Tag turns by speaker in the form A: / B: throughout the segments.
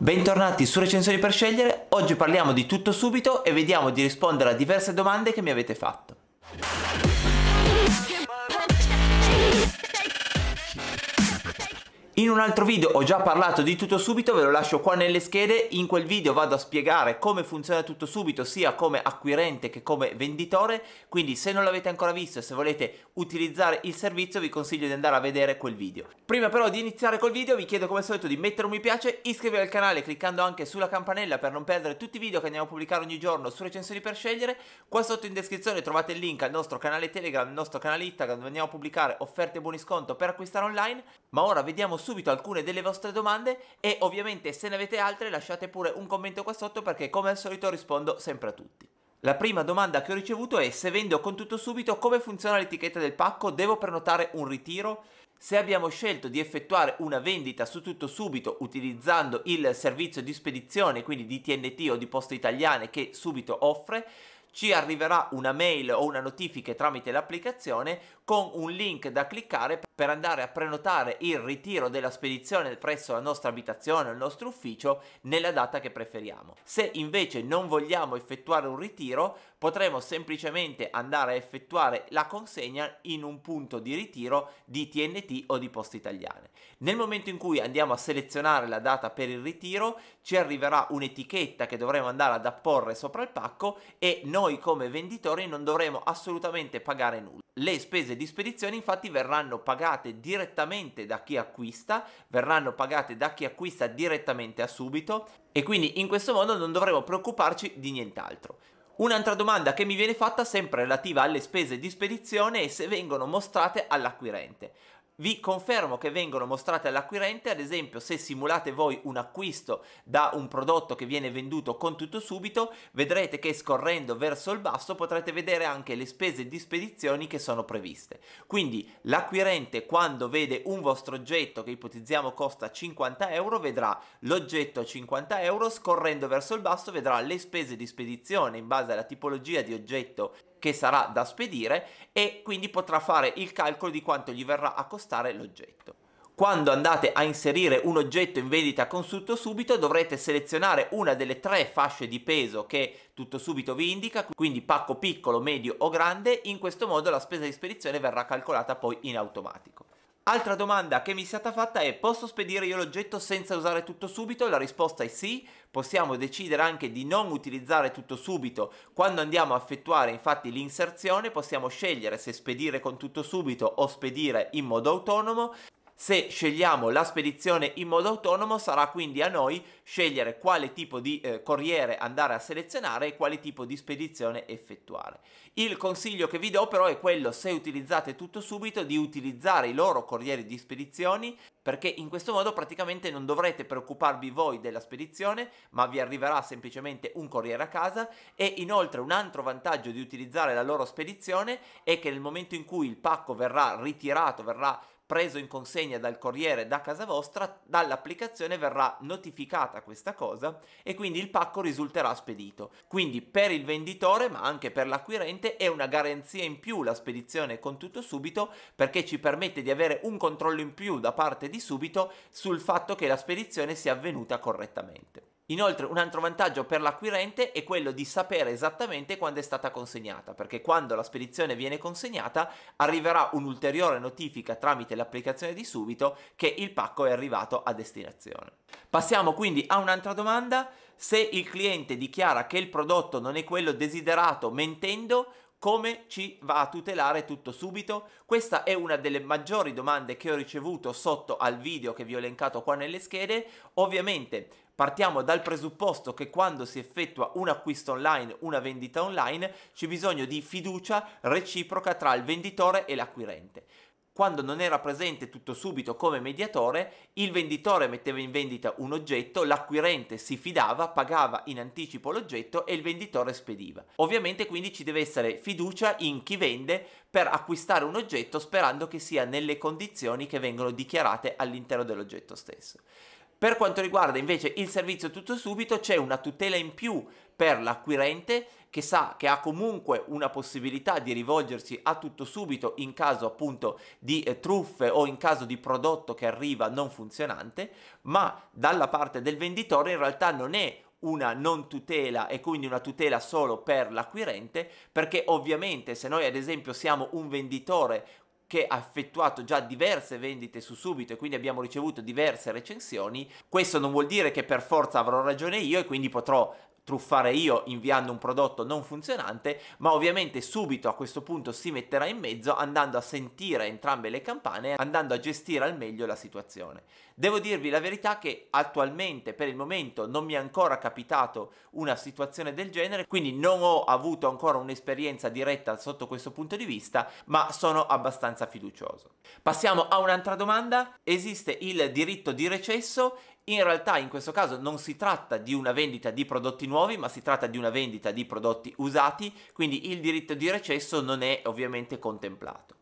A: Bentornati su Recensioni per scegliere, oggi parliamo di tutto subito e vediamo di rispondere a diverse domande che mi avete fatto. In un altro video ho già parlato di tutto subito, ve lo lascio qua nelle schede, in quel video vado a spiegare come funziona tutto subito sia come acquirente che come venditore, quindi se non l'avete ancora visto e se volete utilizzare il servizio vi consiglio di andare a vedere quel video. Prima però di iniziare col video vi chiedo come al solito di mettere un mi piace, iscrivervi al canale cliccando anche sulla campanella per non perdere tutti i video che andiamo a pubblicare ogni giorno su recensioni per scegliere, qua sotto in descrizione trovate il link al nostro canale Telegram, al nostro canale Instagram dove andiamo a pubblicare offerte e buoni sconto per acquistare online, ma ora vediamo subito subito alcune delle vostre domande e ovviamente se ne avete altre lasciate pure un commento qua sotto perché come al solito rispondo sempre a tutti. La prima domanda che ho ricevuto è se vendo con tutto subito come funziona l'etichetta del pacco, devo prenotare un ritiro? Se abbiamo scelto di effettuare una vendita su tutto subito utilizzando il servizio di spedizione, quindi di TNT o di Poste Italiane che subito offre, ci arriverà una mail o una notifica tramite l'applicazione con un link da cliccare per andare a prenotare il ritiro della spedizione presso la nostra abitazione o il nostro ufficio nella data che preferiamo. Se invece non vogliamo effettuare un ritiro, potremo semplicemente andare a effettuare la consegna in un punto di ritiro di TNT o di Poste Italiane. Nel momento in cui andiamo a selezionare la data per il ritiro, ci arriverà un'etichetta che dovremo andare ad apporre sopra il pacco e noi come venditori non dovremo assolutamente pagare nulla. Le spese di spedizione infatti verranno pagate direttamente da chi acquista, verranno pagate da chi acquista direttamente a subito e quindi in questo modo non dovremo preoccuparci di nient'altro. Un'altra domanda che mi viene fatta sempre relativa alle spese di spedizione è se vengono mostrate all'acquirente. Vi confermo che vengono mostrate all'acquirente, ad esempio se simulate voi un acquisto da un prodotto che viene venduto con tutto subito, vedrete che scorrendo verso il basso potrete vedere anche le spese di spedizioni che sono previste. Quindi l'acquirente quando vede un vostro oggetto che ipotizziamo costa 50 euro vedrà l'oggetto a 50 euro, scorrendo verso il basso vedrà le spese di spedizione in base alla tipologia di oggetto che sarà da spedire e quindi potrà fare il calcolo di quanto gli verrà a costare l'oggetto. Quando andate a inserire un oggetto in vendita con tutto subito dovrete selezionare una delle tre fasce di peso che tutto subito vi indica, quindi pacco piccolo, medio o grande, in questo modo la spesa di spedizione verrà calcolata poi in automatico. Altra domanda che mi è stata fatta è posso spedire io l'oggetto senza usare tutto subito? La risposta è sì, possiamo decidere anche di non utilizzare tutto subito. Quando andiamo a effettuare infatti l'inserzione, possiamo scegliere se spedire con tutto subito o spedire in modo autonomo se scegliamo la spedizione in modo autonomo sarà quindi a noi scegliere quale tipo di eh, corriere andare a selezionare e quale tipo di spedizione effettuare. Il consiglio che vi do però è quello se utilizzate tutto subito di utilizzare i loro corrieri di spedizioni perché in questo modo praticamente non dovrete preoccuparvi voi della spedizione ma vi arriverà semplicemente un corriere a casa e inoltre un altro vantaggio di utilizzare la loro spedizione è che nel momento in cui il pacco verrà ritirato, verrà preso in consegna dal corriere da casa vostra, dall'applicazione verrà notificata questa cosa e quindi il pacco risulterà spedito. Quindi per il venditore, ma anche per l'acquirente, è una garanzia in più la spedizione con tutto subito perché ci permette di avere un controllo in più da parte di subito sul fatto che la spedizione sia avvenuta correttamente. Inoltre un altro vantaggio per l'acquirente è quello di sapere esattamente quando è stata consegnata, perché quando la spedizione viene consegnata arriverà un'ulteriore notifica tramite l'applicazione di subito che il pacco è arrivato a destinazione. Passiamo quindi a un'altra domanda, se il cliente dichiara che il prodotto non è quello desiderato mentendo, come ci va a tutelare tutto subito? Questa è una delle maggiori domande che ho ricevuto sotto al video che vi ho elencato qua nelle schede. Ovviamente partiamo dal presupposto che quando si effettua un acquisto online, una vendita online, c'è bisogno di fiducia reciproca tra il venditore e l'acquirente quando non era presente tutto subito come mediatore, il venditore metteva in vendita un oggetto, l'acquirente si fidava, pagava in anticipo l'oggetto e il venditore spediva. Ovviamente quindi ci deve essere fiducia in chi vende per acquistare un oggetto sperando che sia nelle condizioni che vengono dichiarate all'interno dell'oggetto stesso. Per quanto riguarda invece il servizio tutto subito c'è una tutela in più per l'acquirente che sa che ha comunque una possibilità di rivolgersi a tutto subito in caso appunto di eh, truffe o in caso di prodotto che arriva non funzionante, ma dalla parte del venditore in realtà non è una non tutela e quindi una tutela solo per l'acquirente perché ovviamente se noi ad esempio siamo un venditore che ha effettuato già diverse vendite su Subito e quindi abbiamo ricevuto diverse recensioni, questo non vuol dire che per forza avrò ragione io e quindi potrò truffare io inviando un prodotto non funzionante, ma ovviamente subito a questo punto si metterà in mezzo andando a sentire entrambe le campane, andando a gestire al meglio la situazione. Devo dirvi la verità che attualmente per il momento non mi è ancora capitato una situazione del genere, quindi non ho avuto ancora un'esperienza diretta sotto questo punto di vista, ma sono abbastanza fiducioso. Passiamo a un'altra domanda. Esiste il diritto di recesso in realtà in questo caso non si tratta di una vendita di prodotti nuovi, ma si tratta di una vendita di prodotti usati, quindi il diritto di recesso non è ovviamente contemplato.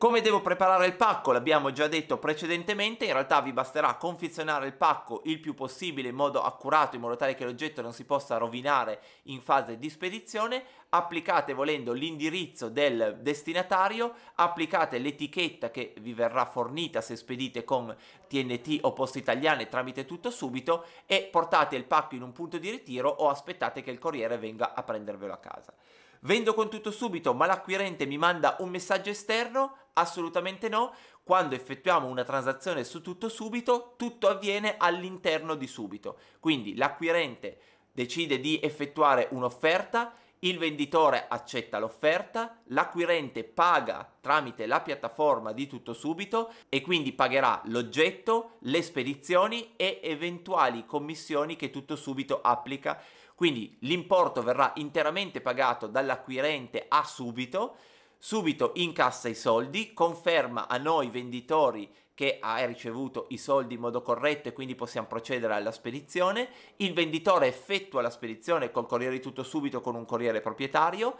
A: Come devo preparare il pacco? L'abbiamo già detto precedentemente, in realtà vi basterà confezionare il pacco il più possibile in modo accurato, in modo tale che l'oggetto non si possa rovinare in fase di spedizione, applicate volendo l'indirizzo del destinatario, applicate l'etichetta che vi verrà fornita se spedite con TNT o poste italiane tramite tutto subito e portate il pacco in un punto di ritiro o aspettate che il corriere venga a prendervelo a casa. Vendo con tutto subito, ma l'acquirente mi manda un messaggio esterno? Assolutamente no. Quando effettuiamo una transazione su tutto subito, tutto avviene all'interno di subito. Quindi l'acquirente decide di effettuare un'offerta, il venditore accetta l'offerta, l'acquirente paga tramite la piattaforma di tutto subito e quindi pagherà l'oggetto, le spedizioni e eventuali commissioni che tutto subito applica quindi l'importo verrà interamente pagato dall'acquirente a subito, subito incassa i soldi, conferma a noi venditori che ha ricevuto i soldi in modo corretto e quindi possiamo procedere alla spedizione, il venditore effettua la spedizione col corriere tutto subito con un corriere proprietario,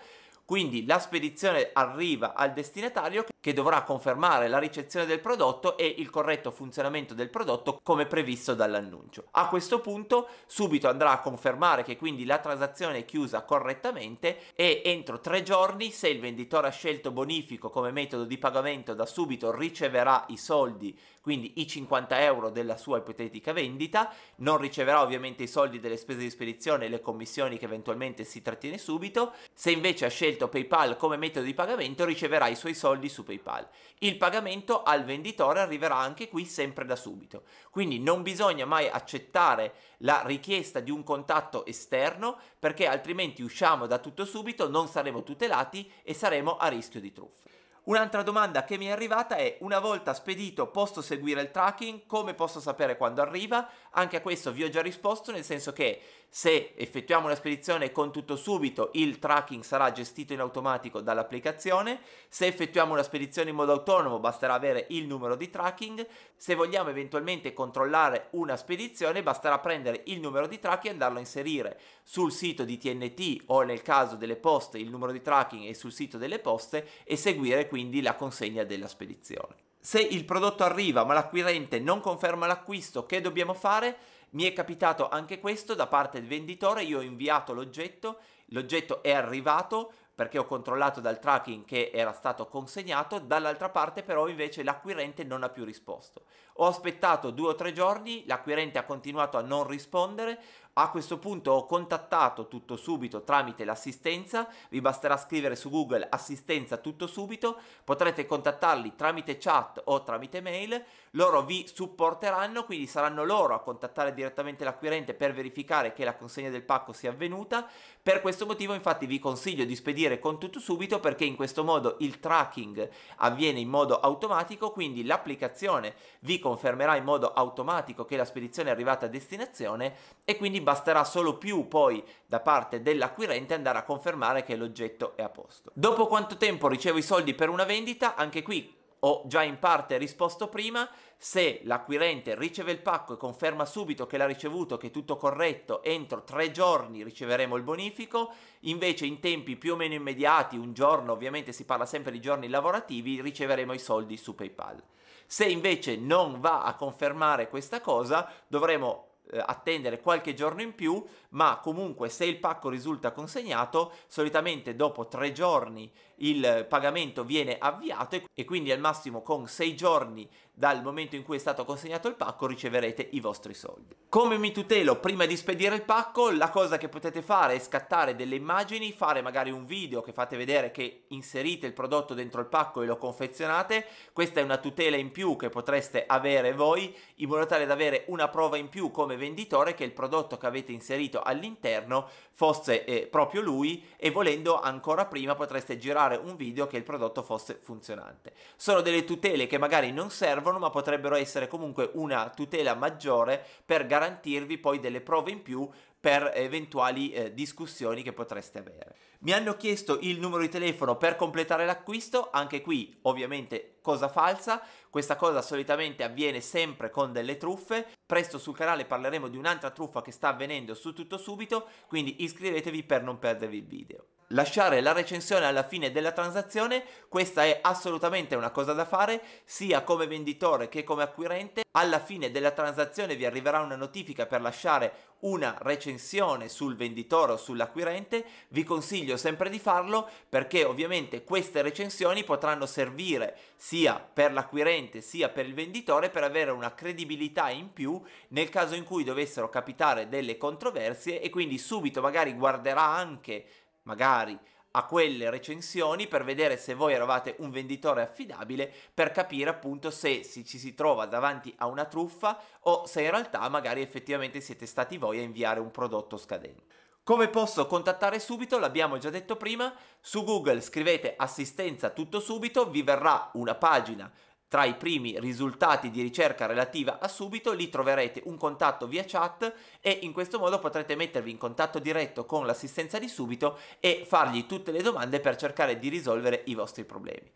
A: quindi la spedizione arriva al destinatario che dovrà confermare la ricezione del prodotto e il corretto funzionamento del prodotto come previsto dall'annuncio. A questo punto subito andrà a confermare che quindi la transazione è chiusa correttamente e entro tre giorni se il venditore ha scelto bonifico come metodo di pagamento da subito riceverà i soldi quindi i 50 euro della sua ipotetica vendita, non riceverà ovviamente i soldi delle spese di spedizione e le commissioni che eventualmente si trattiene subito, se invece ha scelto PayPal come metodo di pagamento riceverà i suoi soldi su PayPal. Il pagamento al venditore arriverà anche qui sempre da subito, quindi non bisogna mai accettare la richiesta di un contatto esterno perché altrimenti usciamo da tutto subito, non saremo tutelati e saremo a rischio di truffa. Un'altra domanda che mi è arrivata è una volta spedito posso seguire il tracking? Come posso sapere quando arriva? Anche a questo vi ho già risposto nel senso che se effettuiamo una spedizione con tutto subito il tracking sarà gestito in automatico dall'applicazione, se effettuiamo una spedizione in modo autonomo basterà avere il numero di tracking, se vogliamo eventualmente controllare una spedizione basterà prendere il numero di tracking e andarlo a inserire sul sito di TNT o nel caso delle poste il numero di tracking è sul sito delle poste e seguire quindi la consegna della spedizione. Se il prodotto arriva ma l'acquirente non conferma l'acquisto, che dobbiamo fare? Mi è capitato anche questo da parte del venditore, io ho inviato l'oggetto, l'oggetto è arrivato perché ho controllato dal tracking che era stato consegnato, dall'altra parte però invece l'acquirente non ha più risposto. Ho aspettato due o tre giorni, l'acquirente ha continuato a non rispondere, a questo punto ho contattato tutto subito tramite l'assistenza, vi basterà scrivere su Google assistenza tutto subito, potrete contattarli tramite chat o tramite mail, loro vi supporteranno, quindi saranno loro a contattare direttamente l'acquirente per verificare che la consegna del pacco sia avvenuta. Per questo motivo infatti vi consiglio di spedire con tutto subito perché in questo modo il tracking avviene in modo automatico, quindi l'applicazione vi confermerà in modo automatico che la spedizione è arrivata a destinazione e quindi basterà solo più poi da parte dell'acquirente andare a confermare che l'oggetto è a posto. Dopo quanto tempo ricevo i soldi per una vendita? Anche qui ho già in parte risposto prima, se l'acquirente riceve il pacco e conferma subito che l'ha ricevuto, che è tutto corretto, entro tre giorni riceveremo il bonifico, invece in tempi più o meno immediati, un giorno, ovviamente si parla sempre di giorni lavorativi, riceveremo i soldi su PayPal. Se invece non va a confermare questa cosa, dovremo eh, attendere qualche giorno in più, ma comunque se il pacco risulta consegnato, solitamente dopo tre giorni il pagamento viene avviato e quindi al massimo con sei giorni dal momento in cui è stato consegnato il pacco riceverete i vostri soldi. Come mi tutelo prima di spedire il pacco? La cosa che potete fare è scattare delle immagini, fare magari un video che fate vedere che inserite il prodotto dentro il pacco e lo confezionate. Questa è una tutela in più che potreste avere voi in modo tale da avere una prova in più come venditore che il prodotto che avete inserito all'interno fosse eh, proprio lui e volendo ancora prima potreste girare un video che il prodotto fosse funzionante. Sono delle tutele che magari non servono ma potrebbero essere comunque una tutela maggiore per garantirvi poi delle prove in più per eventuali eh, discussioni che potreste avere. Mi hanno chiesto il numero di telefono per completare l'acquisto, anche qui ovviamente cosa falsa, questa cosa solitamente avviene sempre con delle truffe, presto sul canale parleremo di un'altra truffa che sta avvenendo su tutto subito, quindi iscrivetevi per non perdervi il video lasciare la recensione alla fine della transazione, questa è assolutamente una cosa da fare sia come venditore che come acquirente. Alla fine della transazione vi arriverà una notifica per lasciare una recensione sul venditore o sull'acquirente, vi consiglio sempre di farlo perché ovviamente queste recensioni potranno servire sia per l'acquirente sia per il venditore per avere una credibilità in più nel caso in cui dovessero capitare delle controversie e quindi subito magari guarderà anche magari a quelle recensioni per vedere se voi eravate un venditore affidabile per capire appunto se ci si trova davanti a una truffa o se in realtà magari effettivamente siete stati voi a inviare un prodotto scadente. Come posso contattare subito? L'abbiamo già detto prima, su Google scrivete assistenza tutto subito, vi verrà una pagina tra i primi risultati di ricerca relativa a subito, lì troverete un contatto via chat e in questo modo potrete mettervi in contatto diretto con l'assistenza di subito e fargli tutte le domande per cercare di risolvere i vostri problemi.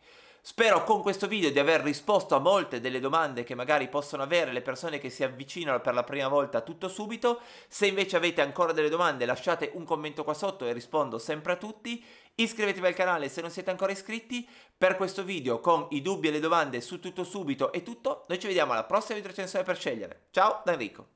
A: Spero con questo video di aver risposto a molte delle domande che magari possono avere le persone che si avvicinano per la prima volta tutto subito. Se invece avete ancora delle domande lasciate un commento qua sotto e rispondo sempre a tutti. Iscrivetevi al canale se non siete ancora iscritti. Per questo video con i dubbi e le domande su tutto subito è tutto. Noi ci vediamo alla prossima video recensione per scegliere. Ciao da Enrico.